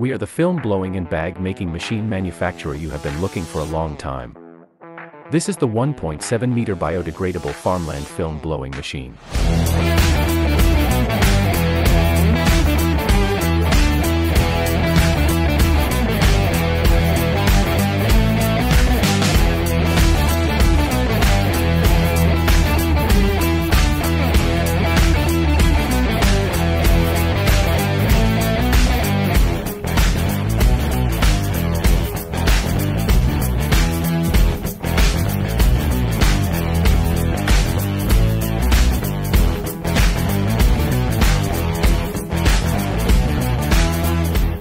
We are the film blowing and bag making machine manufacturer you have been looking for a long time. This is the 1.7 meter biodegradable farmland film blowing machine.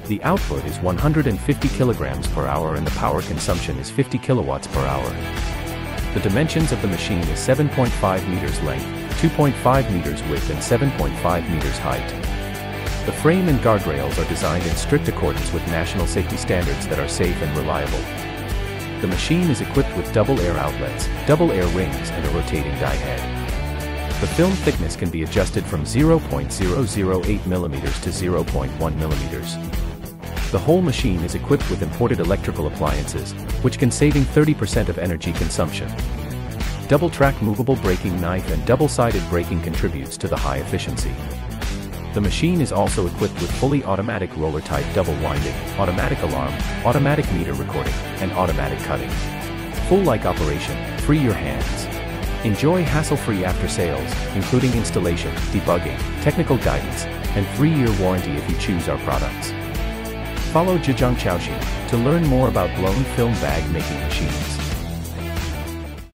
The output is 150 kilograms per hour and the power consumption is 50 kilowatts per hour. The dimensions of the machine is 7.5 meters length, 2.5 meters width and 7.5 meters height. The frame and guardrails are designed in strict accordance with national safety standards that are safe and reliable. The machine is equipped with double air outlets, double air rings and a rotating die head. The film thickness can be adjusted from 0.008 mm to 0.1 mm. The whole machine is equipped with imported electrical appliances, which can saving 30% of energy consumption. Double-track movable braking knife and double-sided braking contributes to the high efficiency. The machine is also equipped with fully automatic roller-type double-winding, automatic alarm, automatic meter recording, and automatic cutting. Full-like operation, free your hands. Enjoy hassle-free after-sales, including installation, debugging, technical guidance, and three-year warranty if you choose our products. Follow Zhejiang Chaoxin to learn more about blown film bag making machines.